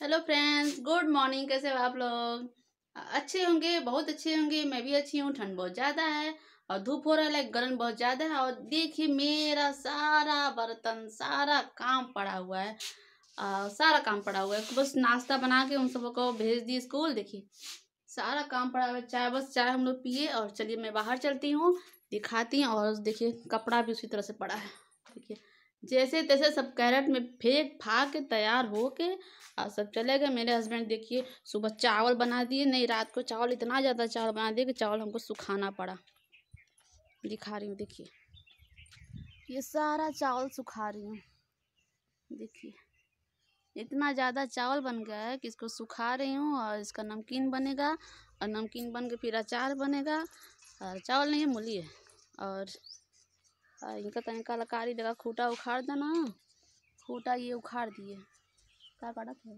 Hello friends good morning कैसे हो आप लोग? अच्छे होंगे बहुत अच्छे होंगे। मैं भी अच्छी हूँ। ठंड बहुत ज़्यादा है और धूप हो रहा है गर्म बहुत ज़्यादा है। और देखिए मेरा सारा बर्तन सारा काम पड़ा हुआ है। आ, सारा काम पड़ा हुआ है। बस नाश्ता बना के उन सबको भेज दी स्कूल। देखिए सारा काम पड़ा हुआ है। चाय बस चाय हम लोग पिए और चलिए मैं बाहर चलती हूँ दिखाती हूँ। और देखिए कपड़ा भी उसी तरह से पड़ा है। देखिए जैसे तैसे सब कैरेट में फेंक, फाक के तैयार हो के और सब चले गए। मेरे हस्बैंड देखिए, सुबह चावल बना दिए। नहीं, रात को चावल, इतना ज़्यादा चावल बना दिए कि चावल हमको सुखाना पड़ा। दिखा रही हूँ, देखिए। ये सारा चावल सुखा रही हूँ। देखिए। इतना ज़्यादा चावल बन गया है कि इसको सुखा रही हूँ और इसका नमकीन बनेगा। और नमकीन बन के फिर अचार बनेगा। और चावल नहीं है, मूली है। और इनका तनिक कलाकारी लगा खूटा उखाड़ देना। खूटा ये उखाड़ दिए। क्या काटा था?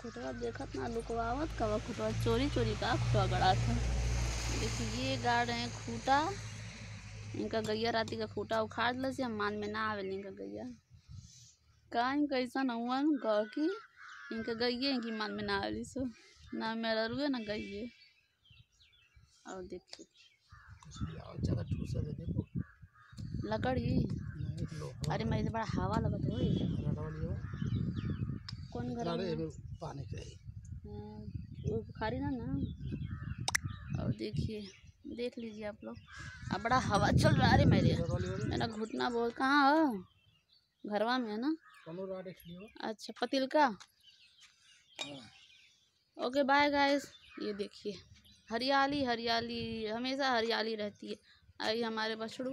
खुटवा देखा ना लुकवावत कब खुटवा चोरी चोरी का खुटवा गड़ा था। देखिए ये गाड़ रहे हैं खूटा। इनका गैया राती का खूटा उखाड़ ल से हम मान में ना आवे इनका गैया। कहीं कैसा न हुआ गाँव की। इनका गैये इनकी मान में ना आवे सो। ना मेरा रुए ना गैये। और देखिए। लकड़ी अरे मेरे तो बड़ा हवा लगत हो कौन घर पानी हाँ, खारी ना ना। और देखिए देख लीजिए आप लोग। अब बड़ा हवा चल रहा है मेरे। मेरा घुटना बहुत कहाँ हो? घरवा में है ना? अच्छा पतिल का ओके बाय गाइस। ये देखिए। हरियाली हरियाली, हमेशा हरियाली रहती है। आई हमारे बछड़ू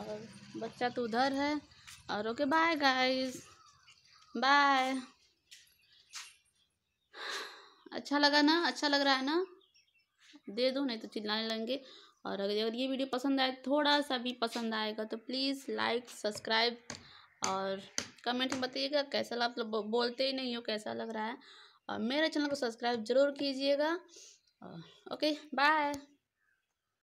और बच्चा तो उधर है। और ओके बाय गाइस बाय अच्छा लगा ना? अच्छा लग रहा है ना? दे दो, नहीं तो चिल्लाने लगेंगे। और अगर ये वीडियो पसंद आए, थोड़ा सा भी पसंद आएगा तो प्लीज़ लाइक सब्सक्राइब और कमेंट में बताइएगा कैसा आप लोग बोलते ही नहीं हो, कैसा लग रहा है। और मेरे चैनल को सब्सक्राइब ज़रूर कीजिएगा। Okay bye